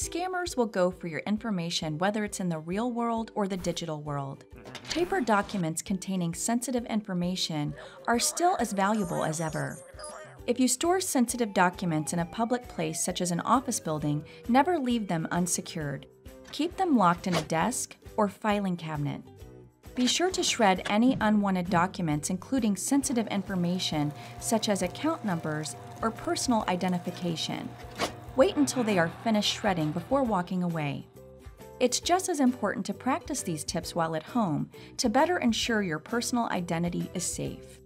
Scammers will go for your information whether it's in the real world or the digital world. Paper documents containing sensitive information are still as valuable as ever. If you store sensitive documents in a public place such as an office building, never leave them unsecured. Keep them locked in a desk or filing cabinet. Be sure to shred any unwanted documents, including sensitive information such as account numbers or personal identification. Wait until they are finished shredding before walking away. It's just as important to practice these tips while at home to better ensure your personal identity is safe.